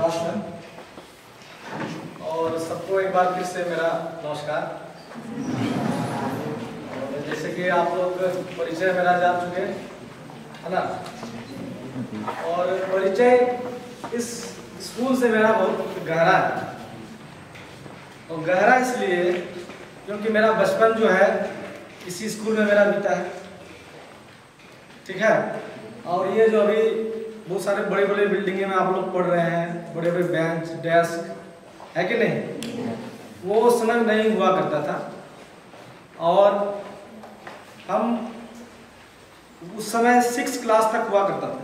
नमस्कार। और सबको एक बार फिर से मेरा नमस्कार। जैसे कि आप लोग परिचय मेरा जान चुके है ना? और परिचय इस स्कूल से मेरा बहुत गहरा है। और गहरा इसलिए क्योंकि मेरा बचपन जो है, इसी स्कूल में मेरा बीता है। ठीक है? और ये जो अभी बहुत सारे बड़े बड़े बिल्डिंगे में आप लोग पढ़ रहे हैं, बड़े बड़े बेंच डेस्क है कि नहीं? वो समय नहीं हुआ करता था। और हम उस समय सिक्स क्लास तक हुआ करता था।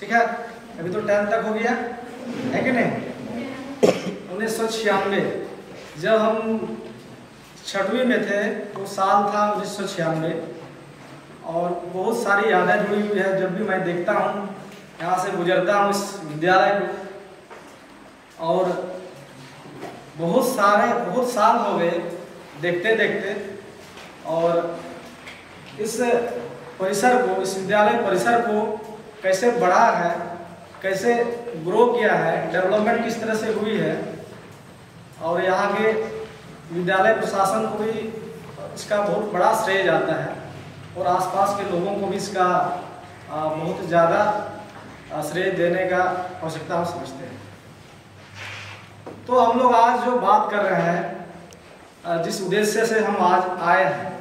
ठीक है? अभी तो टेंथ तक हो गया। है कि नहीं? उन्नीस सौ छियानवे, जब हम छठवीं में थे वो साल था उन्नीस सौ छियानवे। और बहुत सारी यादें जुड़ी हुई है, जब भी मैं देखता हूँ, यहाँ से गुजरता हूँ इस विद्यालय को। और बहुत सारे, बहुत साल हो गए देखते देखते और इस परिसर को, इस विद्यालय परिसर को कैसे बढ़ा है, कैसे ग्रो किया है डेवलपमेंट किस तरह से हुई है, और यहाँ के विद्यालय प्रशासन को भी इसका बहुत बड़ा श्रेय जाता है। और आसपास के लोगों को भी इसका बहुत ज़्यादा श्रेय देने का आवश्यकता हम समझते हैं। तो हम लोग आज जो बात कर रहे हैं जिस उद्देश्य से हम आज आए हैं,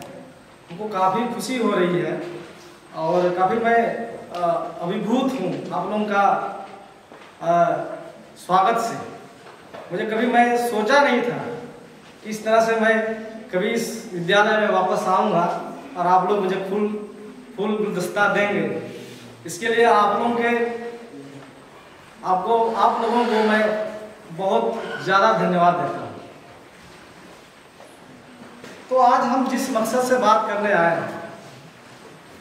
हमको काफ़ी खुशी हो रही है और काफ़ी मैं अभिभूत हूँ आप लोगों का स्वागत से। मुझे कभी मैं सोचा नहीं था इस तरह से मैं कभी इस विद्यालय में वापस आऊँगा। और आप लोग मुझे फूल फूल गुलदस्ता देंगे। इसके लिए आप लोगों के, आपको, आप लोगों को मैं बहुत ज़्यादा धन्यवाद देता हूँ। तो आज हम जिस मकसद से बात करने आए हैं,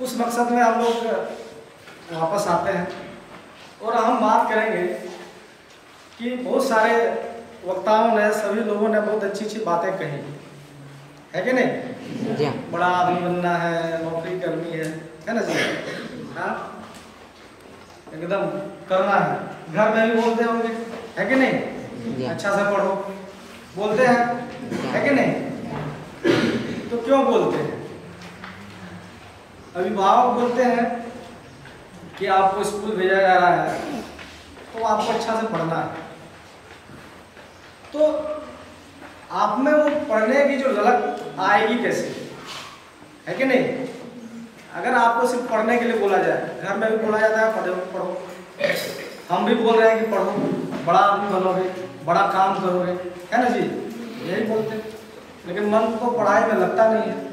उस मकसद में हम लोग वापस आते हैं और हम बात करेंगे कि बहुत सारे वक्ताओं ने, सभी लोगों ने बहुत अच्छी अच्छी बातें कही। है कि नहीं? जी हाँ। बड़ा आदमी बनना है नौकरी करनी है है ना जी? हाँ? एकदम करना है। घर में भी बोलते होंगे है कि नहीं? हाँ। अच्छा से पढ़ो। बोलते हैं। है कि नहीं? तो क्यों बोलते हैं? अभिभावक बोलते हैं कि आपको स्कूल भेजा जा रहा है तो आपको अच्छा से पढ़ना है। तो आप में वो पढ़ने की जो ललक आएगी कैसे? है कि नहीं? अगर आपको सिर्फ़ पढ़ने के लिए बोला जाए, घर में भी बोला जाता है, पढ़ो पढ़ो। हम भी बोल रहे हैं कि पढ़ो, बड़ा आदमी बनोगे, बड़ा काम करोगे। है ना जी? यही बोलते लेकिन मन को पढ़ाई में लगता नहीं है।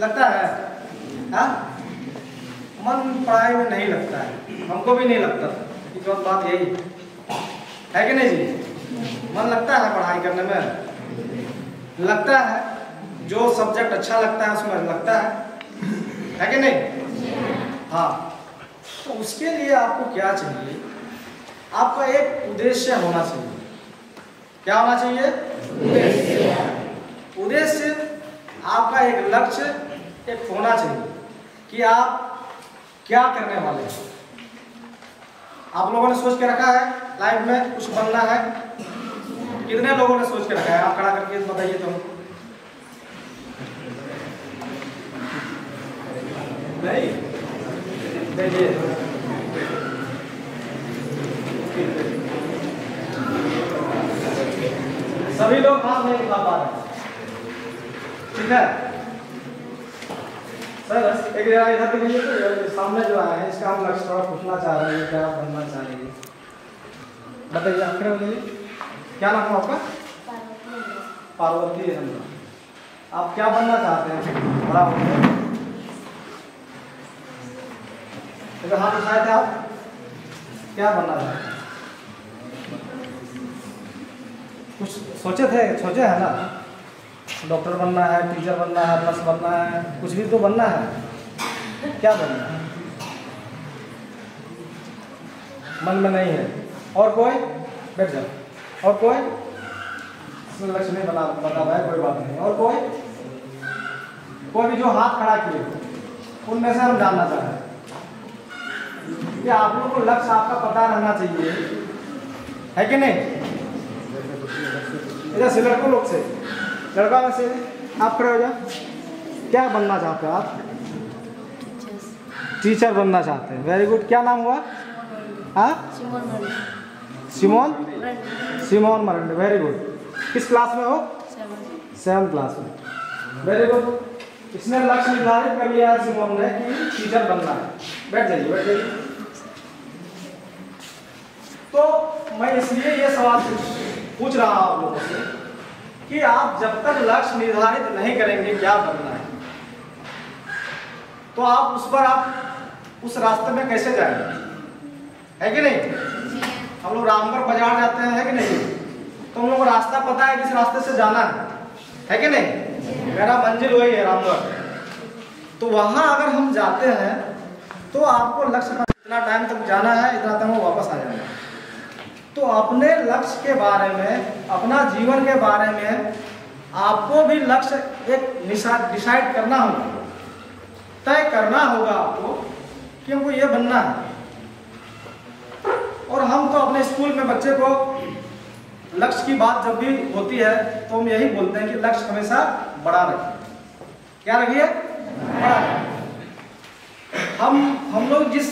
लगता है? हाँ? मन पढ़ाई में नहीं लगता है। हमको भी नहीं लगता। जो बात यही है कि नहीं जी? मन लगता है पढ़ाई करने में? लगता है? जो सब्जेक्ट अच्छा लगता है, उसमें लगता है। है कि नहीं? हाँ। तो उसके लिए आपको क्या चाहिए? आपका एक उद्देश्य होना चाहिए। क्या होना चाहिए? उद्देश्य। आपका एक लक्ष्य एक होना चाहिए कि आप क्या करने वाले हैं। आप लोगों ने सोच के रखा है लाइफ में कुछ बनना है। कितने लोगों ने सोच के रखा है? आप खड़ा करके बताइए तो नहीं। सभी लोग हाथ नहीं उठा पा रहे ठीक है? सर एक इधर देखिए तो सामने जो आए हैं, इसका हम लक्ष्य थोड़ा पूछना चाह रहे हैं, क्या बनना चाह रहे हैं बताइए, आप खड़े हो क्या नाम है आपका? पार्वती है। आप क्या बनना चाहते हैं? बड़ा होकर इधर हाथ उठाए थे आप। क्या बनना चाहते हैं? कुछ सोचे थे? सोचे है ना? डॉक्टर बनना है, टीचर बनना है, नर्स बनना है, कुछ भी तो बनना है। क्या बनना है? मन में नहीं है। और कोई? बैठ जाओ। और कोई? इसमें लक्ष्य नहीं बना बता रहा है कोई बात नहीं। और कोई? कोई भी जो हाथ खड़ा किए उनमें से हम जानना चाह। रहे हैं कि आप लोगों को लक्ष्य आपका पता रहना चाहिए। है कि नहीं? इधर से लड़कों लोग से। लड़का में से आप खड़े हो जाओ। क्या बनना चाहते हो आप? टीचर बनना चाहते हैं। वेरी गुड क्या नाम हुआ? हाँ? Simon Simon Marandi very good किस क्लास में हो? सेवन क्लास में। वेरी गुड इसने लक्ष्य निर्धारित कर लिया है सिमोन ने कि टीचर बनना है। बैठ जाइए बैठ जाइए। तो मैं इसलिए ये सवाल पूछ रहा हूँ आप लोगों से कि आप जब तक लक्ष्य निर्धारित नहीं करेंगे, क्या बनना है? तो आप उस पर आप उस रास्ते में कैसे जाएँगे? है कि नहीं? हम लोग रामगढ़ बाज़ार जाते हैं, है कि नहीं? तो हम लोग को रास्ता पता है किस रास्ते से जाना है। है कि नहीं? मेरा मंजिल वही है रामगढ़ तो वहाँ अगर हम जाते हैं तो आपको लक्ष्य इतना टाइम तक जाना है, इतना टाइम वापस आ जाना तो अपने लक्ष्य के बारे में, अपना जीवन के बारे में आपको भी लक्ष्य एक डिसाइड करना होगा। तय करना होगा आपको कि हमको ये बनना है। और हम तो अपने स्कूल में बच्चे को लक्ष्य की बात जब भी होती है तो हम यही बोलते हैं कि लक्ष्य हमेशा बड़ा रखिए क्या रखिए? बड़ा हम हम लोग जिस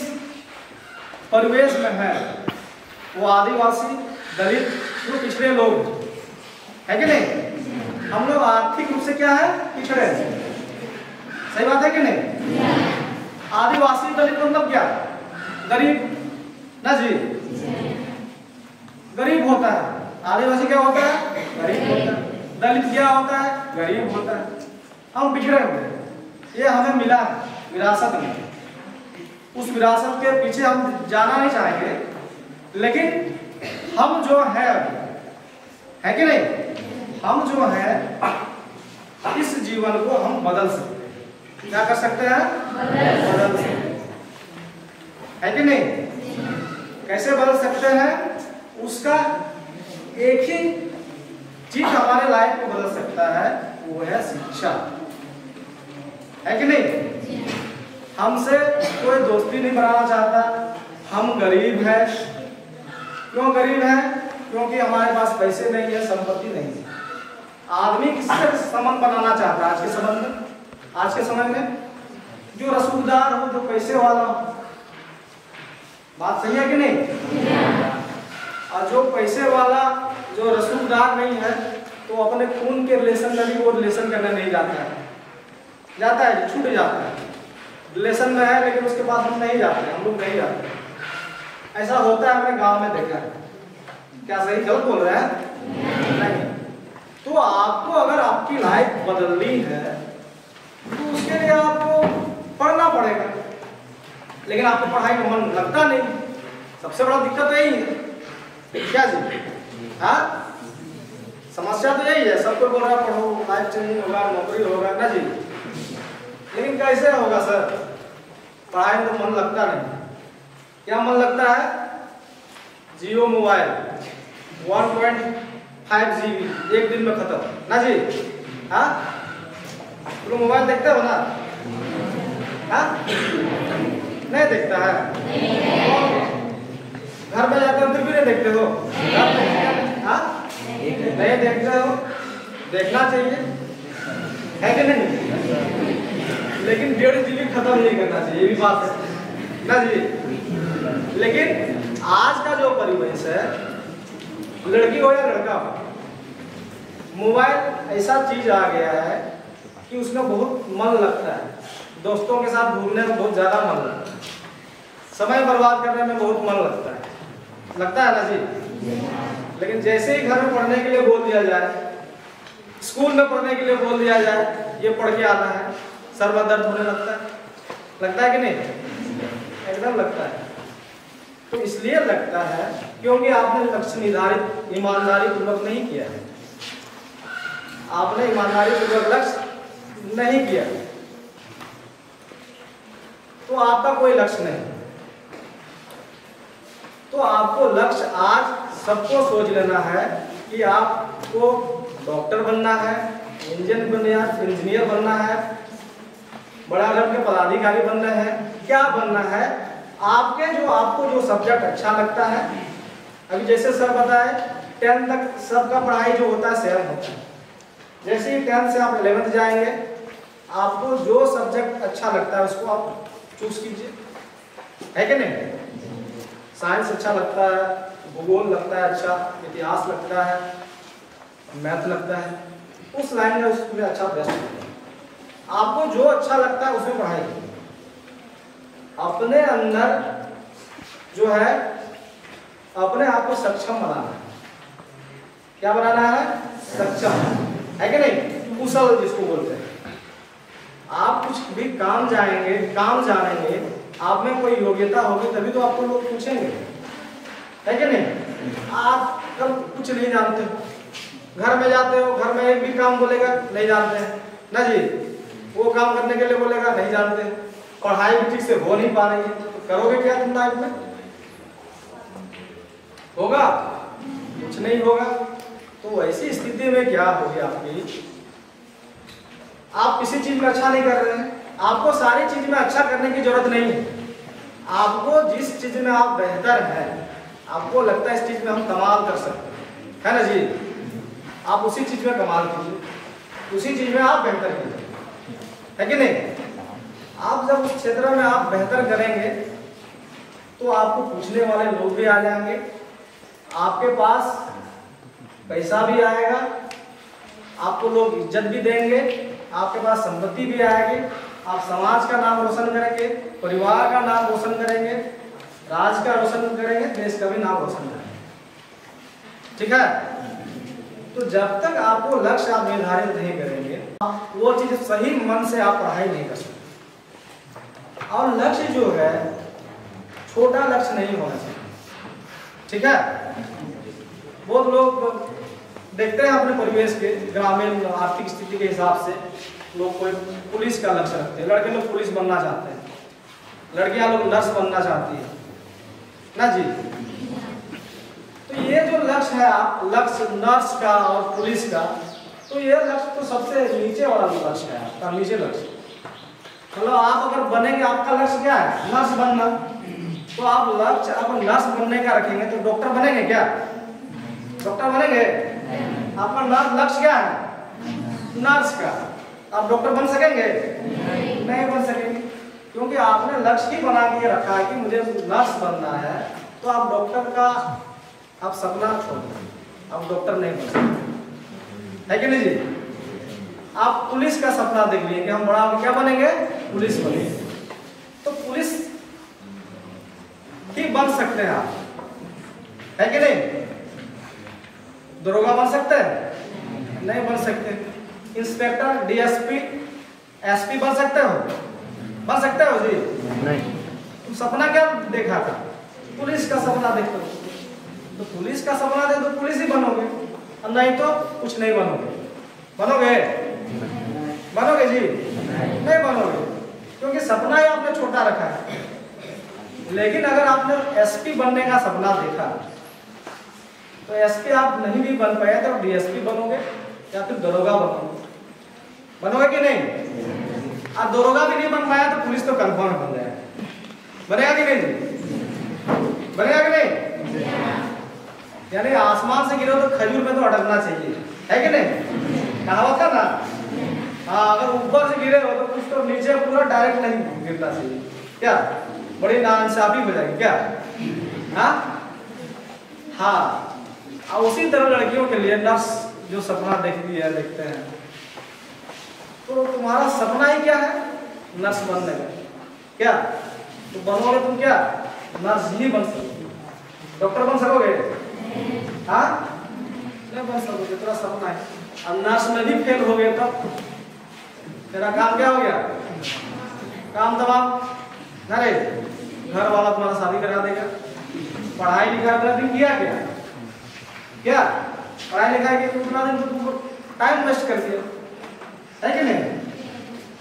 परिवेश में हैं वो आदिवासी दलित जो पिछड़े लोग है कि नहीं? हम लोग आर्थिक रूप से क्या है? पिछड़े। हैं सही बात है कि नहीं? आदिवासी दलित मतलब क्या? गरीब। ना जी? गरीब होता है। आदिवासी क्या होता है? गरीब होता है। दलित क्या होता है? गरीब होता है। हम पिछड़े हुए। ये हमें मिला विरासत में। उस विरासत के पीछे हम जाना नहीं चाहेंगे, लेकिन हम जो है अभी, है कि नहीं? हम जो है, इस जीवन को हम बदल सकते हैं। क्या कर सकते हैं? बदल सकते हैं। है कि नहीं? कैसे बदल सकते हैं? उसका एक ही चीज़ हमारे लाइफ को बदल सकता है, वो है शिक्षा। है कि नहीं? हमसे कोई दोस्ती नहीं बनाना चाहता। हम गरीब हैं। क्यों गरीब हैं? क्योंकि हमारे पास पैसे नहीं है, संपत्ति नहीं है। आदमी किससे संबंध बनाना चाहता है आज के संबंध में? आज के समय में? जो रसूखदार हो, जो पैसे वाला हो। बात सही है कि नहीं? और जो पैसे वाला, जो रसूखदार नहीं है तो अपने खून के रिलेशन में भी वो रिलेशन करने नहीं जाता है। जाता है, छूट जाता है। रिलेशन में है, लेकिन उसके पास हम नहीं जाते, हम लोग नहीं जाते। ऐसा होता है, हमने गाँव में देखा है। क्या सही गलत बोल रहे हैं? नहीं। तो आपको अगर आपकी लाइफ बदलनी है तो उसके लिए आपको पढ़ना पड़ेगा। लेकिन आपको पढ़ाई में मन लगता नहीं। सबसे बड़ा दिक्कत यही है। क्या जी हाँ? समस्या तो यही है सबको बोल रहा है पढ़ो लाइफ चेंजिंग होगा नौकरी होगा ना जी? लेकिन कैसे होगा सर पढ़ाई में तो मन लगता नहीं। क्या मन लगता है? जियो मोबाइल। 1.5 जीबी एक दिन में खत्म। ना जी? हाँ? तुम मोबाइल देखते हो ना? हाँ? नहीं देखता है? घर में जाते हो भी नहीं देखते हो? में हाँ? नहीं देखते हो? देखना चाहिए। है कि नहीं? लेकिन डेढ़ जीबी खत्म नहीं करना चाहिए, ये भी बात है। ना जी? लेकिन आज का जो परिवेश है, लड़की हो या लड़का हो, मोबाइल ऐसा चीज़ आ गया है कि उसमें बहुत मन लगता है। दोस्तों के साथ घूमने में बहुत ज़्यादा मन लगता है। समय बर्बाद करने में बहुत मन लगता है। लगता है ना जी? लेकिन जैसे ही घर में पढ़ने के लिए बोल दिया जाए, स्कूल में पढ़ने के लिए बोल दिया जाए, ये पढ़ के आना है। सर में दर्द होने लगता है। लगता है कि नहीं? एकदम लगता है। तो इसलिए लगता है क्योंकि आपने लक्ष्य निर्धारित ईमानदारी पूर्वक नहीं किया है। आपने ईमानदारी पूर्वक लक्ष्य नहीं किया। तो आपका कोई लक्ष्य नहीं। तो आपको लक्ष्य आज सबको सोच लेना है कि आपको डॉक्टर बनना है इंजन बनना इंजीनियर बनना है, बड़ा घर के पदाधिकारी बनना है, क्या बनना है, आपके जो, आपको जो सब्जेक्ट अच्छा लगता है। अभी जैसे सर बताए टेंथ तक सबका पढ़ाई जो होता है सेम होता है। जैसे ही टेंथ से आप इलेवेंथ जाएँगे, आपको जो सब्जेक्ट अच्छा लगता है, उसको आप चूज़ कीजिए। है कि नहीं? साइंस अच्छा लगता है, भूगोल लगता है अच्छा इतिहास लगता है, मैथ लगता है, उस लाइन में उसमें अच्छा बेस्ट है। आपको जो अच्छा लगता है उसमें पढ़ाई अपने अंदर जो है, अपने आप को सक्षम बनाना है। क्या बनाना है? सक्षम। है कि नहीं? कुशल जिसको बोलते हैं। आप कुछ भी काम जाएँगे, काम जानेंगे आप में कोई योग्यता होगी तभी तो आपको लोग पूछेंगे। है कि नहीं? आप कल कुछ नहीं जानते। घर में जाते हो, घर में एक भी काम बोलेगा, नहीं जानते। ना जी, वो काम करने के लिए बोलेगा, नहीं जानते। पढ़ाई भी ठीक से हो नहीं पा रही है तो करोगे क्या तुम लाइफ में? होगा। कुछ नहीं होगा। तो ऐसी स्थिति में क्या होगी आपकी? आप किसी चीज़ में अच्छा नहीं कर रहे हैं। आपको सारी चीज़ में अच्छा करने की ज़रूरत नहीं है। आपको जिस चीज़ में आप बेहतर हैं, आपको लगता है इस चीज़ में हम कमाल कर सकते हैं। है ना जी? आप उसी चीज़ में कमाल कीजिए। उसी चीज़ में आप बेहतर कीजिए। है कि नहीं? आप जब उस क्षेत्र में आप बेहतर करेंगे तो आपको पूछने वाले लोग भी आ जाएँगे। आपके पास पैसा भी आएगा, आपको लोग इज़्ज़त भी देंगे, आपके पास संपत्ति भी आएगी। आप समाज का नाम रोशन करेंगे, परिवार का नाम रोशन करेंगे, राज का रोशन करेंगे, देश का भी नाम रोशन करेंगे। ठीक है? तो जब तक आपको लक्ष्य आप निर्धारित नहीं करेंगे, वो चीज़ सही मन से आप पढ़ाई नहीं कर सकते। और लक्ष्य जो है, छोटा लक्ष्य नहीं होना चाहिए। ठीक है? बहुत लोग देखते हैं अपने परिवेश के, ग्रामीण आर्थिक स्थिति के हिसाब से। लोग कोई पुलिस का लक्ष्य रखते हैं। लड़के लोग पुलिस बनना चाहते हैं। लड़कियाँ लोग नर्स बनना चाहती है। ना जी? तो ये जो लक्ष्य है आप लक्ष्य नर्स का और पुलिस का तो ये लक्ष्य तो सबसे नीचे वाला लक्ष्य है आपका नीचे लक्ष्य। मतलब आप अगर बनेंगे आपका लक्ष्य क्या है? नर्स बनना। तो आप लक्ष्य अगर नर्स बनने का रखेंगे तो डॉक्टर बनेंगे क्या? डॉक्टर बनेंगे? आपका नर्स लक्ष्य क्या है? नर्स का। आप डॉक्टर बन सकेंगे? नहीं, नहीं बन सकेंगे। क्योंकि आपने लक्ष्य ही बना के रखा है कि मुझे नर्स बनना है तो आप डॉक्टर का आप सपना छोड़। आप डॉक्टर नहीं बन सकते। है कि नहीं जी? आप पुलिस का सपना देख लिए कि हम बड़ा क्या बनेंगे? पुलिस बनेंगे। तो पुलिस ही बन सकते हैं आप। है कि नहीं? दरोगा बन सकते हैं? नहीं बन सकते। इंस्पेक्टर डीएसपी एसपी बन सकते हो? बन सकते हो जी? नहीं। तुम सपना क्या देखा था? पुलिस का सपना देखते हो तो पुलिस का सपना दे तो पुलिस ही बनोगे। और नहीं तो कुछ नहीं बनोगे। बनोगे? बनोगे जी? नहीं बनोगे। क्योंकि सपना ही आपने छोटा रखा है। लेकिन अगर आपने एसपी बनने का सपना देखा तो एसपी आप नहीं भी बन पाए तो डीएसपी बनोगे या फिर दरोगा बनोगे। बनोगे कि नहीं? आप दरोगा भी नहीं बन पाया तो पुलिस तो कंफर्म बन जाएगा बनेगा कि नहीं? बनेगा कि नहीं? यानी आसमान से गिरो तो खजूर में तो अटकना चाहिए। है कि नहीं? कहावत है ना? हाँ अगर ऊपर से गिरे हो तो कुछ तो नीचे पूरा डायरेक्ट नहीं गिरना चाहिए। क्या? बड़ी नाइंसाफी हो जाएगी क्या? हाँ? हाँ। उसी तरह लड़कियों के लिए नर्स जो सपना देखती है, देखते हैं। तो तुम्हारा सपना ही क्या है? नर्स बनने का। क्या? तो बनोगे तुम क्या? नर्स ही बन सकोगे डॉक्टर बन सकोगे? हाँ? बन सकोगे? तेरा सपना है। अब नर्स में भी फेल हो गए तब तेरा काम क्या हो गया? काम तमाम? अरे घर वाला तुम्हारा शादी करा देगा। पढ़ाई लिखाई उतना दिन किया क्या? क्या? पढ़ाई लिखाई के उतना दिन तो तुमको टाइम वेस्ट कर दिया। है कि नहीं?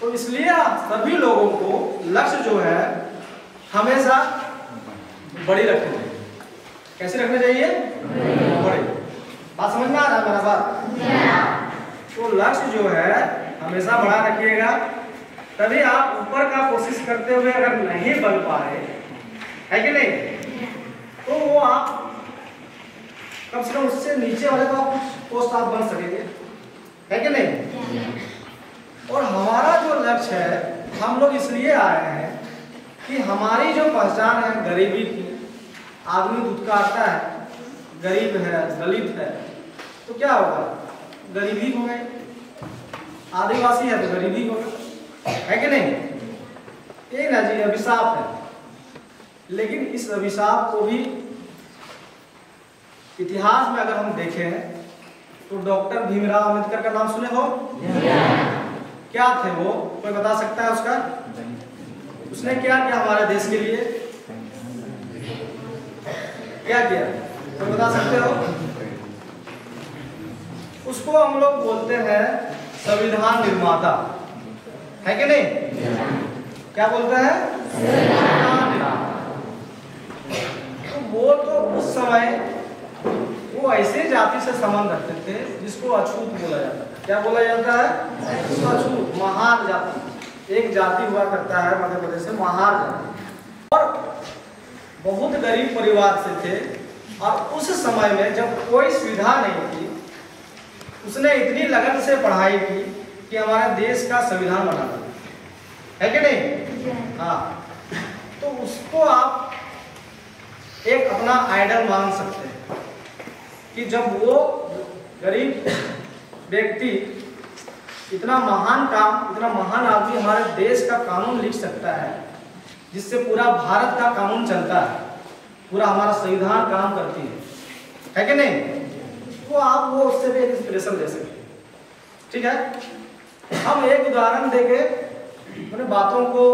तो इसलिए सभी लोगों को लक्ष्य जो है, हमेशा बड़ी रखनी चाहिए कैसे रखने चाहिए? बड़े। बात समझ में आ रहा है मेरा बात? तो लक्ष्य जो है, हमेशा बड़ा रखिएगा। तभी आप ऊपर का कोशिश करते हुए अगर नहीं बन पाए, है कि नहीं? तो वो आप कम से कम उससे नीचे वाले तो आप पोस्ट आप बन सकेंगे। है कि नहीं? और हमारा जो लक्ष्य है, हम लोग इसलिए आए हैं कि हमारी जो पहचान है, गरीबी की, आदमी दुत्कारता है, गरीब है, दलित है तो क्या होगा? गरीबी हो। गए आदिवासी है तो गरीबी होगा है। कि नहीं? एक ना जी, अभिशाप है। लेकिन इस अभिशाप को भी इतिहास में अगर हम देखें तो डॉक्टर भीमराव अंबेडकर का नाम सुने हो? क्या थे वो? कोई बता सकता है उसका? उसने क्या किया हमारे देश के लिए? क्या किया? कोई बता सकते हो? उसको हम लोग बोलते हैं संविधान निर्माता। है कि नहीं? क्या बोलते हैं? संविधान निर्माता। तो वो तो उस समय वो ऐसे जाति से संबंध रखते थे जिसको अछूत बोला जाता है क्या बोला जाता है? अछूत महार जाति। एक जाति हुआ करता है मध्य प्रदेश से महार जाति। और बहुत गरीब परिवार से थे। और उस समय में जब कोई सुविधा नहीं थी, उसने इतनी लगन से पढ़ाई की कि हमारे देश का संविधान बना दिया। है कि नहीं? हाँ। तो उसको आप एक अपना आइडल मान सकते हैं। कि जब वो गरीब व्यक्ति इतना महान काम, इतना महान आदमी हमारे देश का कानून लिख सकता है, जिससे पूरा भारत का कानून चलता है, पूरा हमारा संविधान काम करती है है कि नहीं? तो आप वो उससे भी एक इंस्पिरेशन ले सकते ठीक है? हम एक उदाहरण देके अपने बातों को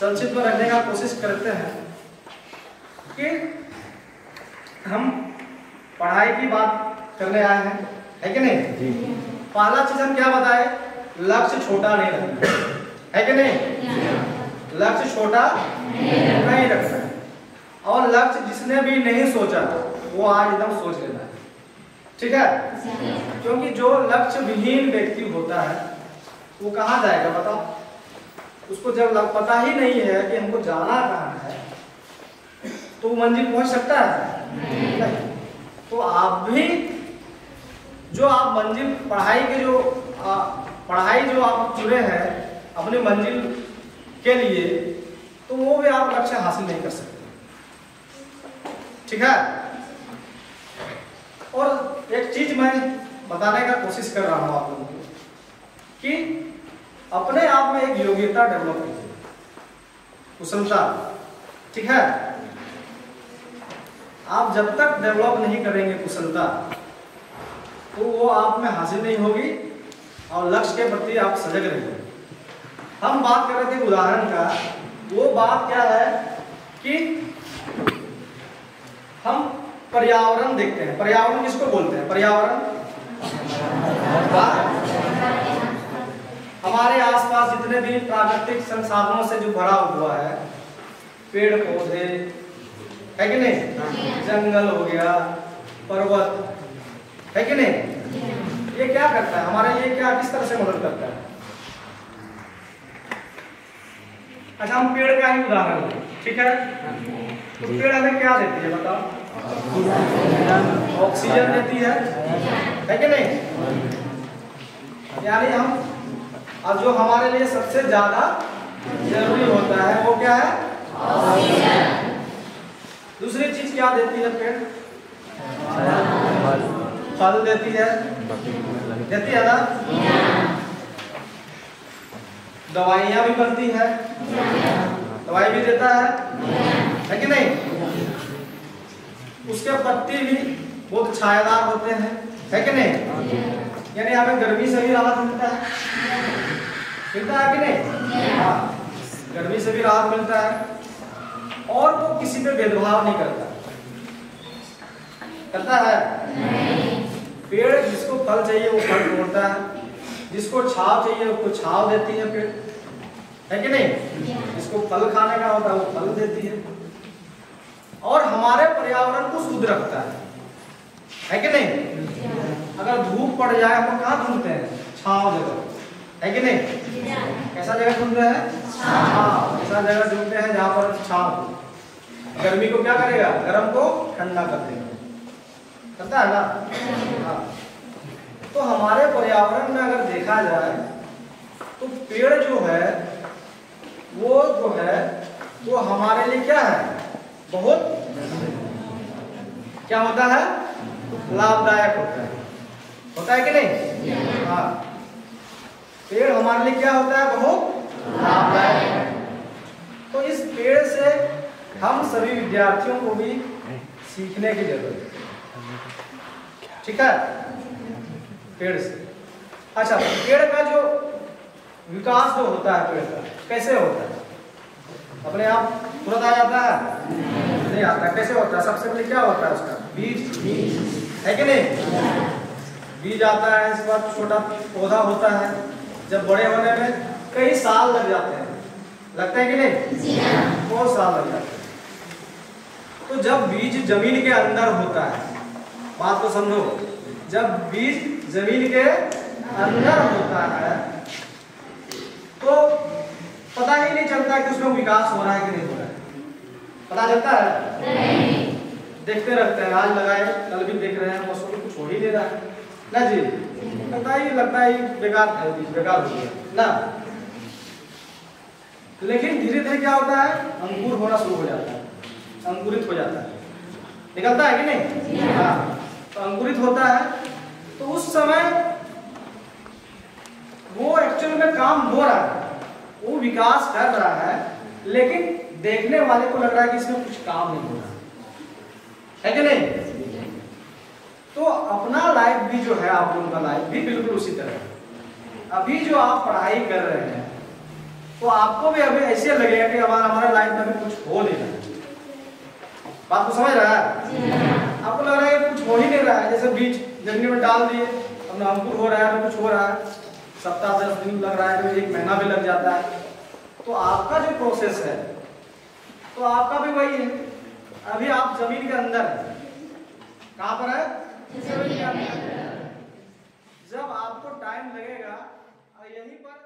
संक्षिप्त में रखने का कोशिश करते हैं कि हम पढ़ाई की बात करने आए हैं है कि नहीं? जी। पहला चीज़ हम क्या बताए? लक्ष्य छोटा नहीं रखना। है कि नहीं? लक्ष्य छोटा नहीं रखना। है और लक्ष्य जिसने भी नहीं सोचा वो आज एकदम सोच लेना है। ठीक है? क्योंकि जो लक्ष्य विहीन व्यक्ति होता है वो कहाँ जाएगा बताओ? उसको जब लग पता ही नहीं है कि हमको जाना कहाँ है तो वो मंजिल पहुँच सकता है? नहीं। तो आप भी जो आप मंजिल पढ़ाई के जो आ, पढ़ाई जो आप चुने हैं अपनी मंजिल के लिए तो वो भी आप लक्ष्य हासिल नहीं कर सकते। ठीक है? और एक चीज़ मैं बताने का कोशिश कर रहा हूँ आप लोगों को कि अपने आप में एक योग्यता डेवलप कीजिए। कुशलता ठीक है? आप जब तक डेवलप नहीं करेंगे कुशलता तो वो आप में हासिल नहीं होगी और लक्ष्य के प्रति आप सजग रहेंगे। हम बात कर रहे थे उदाहरण का। वो बात क्या है कि हम पर्यावरण देखते हैं। पर्यावरण किसको बोलते हैं? पर्यावरण? हमारे आसपास जितने भी प्राकृतिक संसाधनों से जो भरा हुआ है पेड़ पौधे है कि नहीं? जंगल हो गया पर्वत। है कि नहीं? ये क्या करता है? हमारे लिए क्या किस तरह से मदद करता है? अच्छा हम पेड़ का ही उदाहरण लें ठीक है? तो पेड़ हमें क्या देती है बताओ? ऑक्सीजन देती है? है कि नहीं? यानी हम और जो हमारे लिए सबसे ज़्यादा ज़रूरी होता है वो क्या है? ऑक्सीजन दूसरी चीज़ क्या देती है पेड़? फल देती है? देती है ना? दवाइयाँ भी बनती है। दवाई भी देता है? है कि नहीं? उसके पत्ती भी बहुत छायादार होते हैं। है कि नहीं? यानी हमें गर्मी से भी राहत मिलता है। मिलता है कि नहीं? हाँ। गर्मी से भी राहत मिलता है। और वो किसी पे भेदभाव नहीं करता। करता है? पेड़ जिसको फल चाहिए वो फल तोड़ता है। जिसको छाव चाहिए उसको छाव देती है पेड़। है कि नहीं? जिसको फल खाने का होता है वो फल देती है। और हमारे पर्यावरण को शुद्ध रखता है। है कि नहीं? अगर धूप पड़ जाए हम कहाँ ढूंढते हैं? छाव जगह। है कि नहीं? कैसा जगह ढूंढ रहे हैं? छाव ऐसा जगह ढूंढते हैं जहाँ पर छाव हो। गर्मी को क्या करेगा? गर्म को ठंडा कर देगा। करता है ना? हाँ। तो हमारे पर्यावरण में अगर देखा जाए तो पेड़ जो है वो जो है वो हमारे लिए क्या है? बहुत क्या होता है? लाभदायक होता है। होता है कि नहीं? हाँ। पेड़ हमारे लिए क्या होता है? बहुत तो इस पेड़ से हम सभी विद्यार्थियों को भी सीखने की ज़रूरत है। ठीक है? पेड़ से। अच्छा पेड़ का जो विकास जो होता है पेड़ का, कैसे होता है? अपने आप तुरंत आ जाता है? नहीं आता। कैसे होता है? सबसे पहले क्या होता है उसका? बीज। है कि नहीं? बीज आता है, इसके बाद छोटा पौधा होता है। जब बड़े होने में कई साल लग जाते हैं। लगता है कि नहीं? बहुत साल लग जाते हैं। तो जब बीज ज़मीन के अंदर होता है बात को समझो जब बीज ज़मीन के अंदर होता है तो पता ही नहीं चलता कि उसमें विकास हो रहा है कि नहीं हो रहा है। पता चलता है? नहीं। देखते रहते हैं आज लगाए कल भी देख रहे हैं मौसम कुछ हो ही नहीं रहा है। ना जी? पता ही लगता है बेकार है बेकार हो गया। ना? लेकिन धीरे धीरे क्या होता है? अंकुर होना शुरू हो जाता है। अंकुरित हो जाता है। निकलता है कि नहीं? हाँ। तो अंकुरित होता है। तो उस समय वो एक्चुअल में काम हो रहा है। वो विकास कर रहा है लेकिन देखने वाले को लग रहा है कि इसमें कुछ काम नहीं हो रहा। है कि नहीं? तो अपना लाइफ भी जो है आप लोगों का लाइफ भी बिल्कुल उसी तरह। अभी जो आप पढ़ाई कर रहे हैं तो आपको भी अभी ऐसे लगेगा कि हमारा हमारे लाइफ में अभी कुछ हो नहीं रहा। बात को समझ रहा है? आपको लग रहा है कुछ हो ही नहीं रहा है? जैसे बीज ज़मीन में डाल दिए अब अंकुर हो रहा है कुछ हो रहा है। सप्ताह दस दिन लग रहा है तो एक महीना भी लग जाता है। तो आपका जो प्रोसेस है तो आपका भी वही है। अभी आप ज़मीन के अंदर है। कहाँ पर है? ज़मीन के अंदर। जब आपको टाइम लगेगा यहीं पर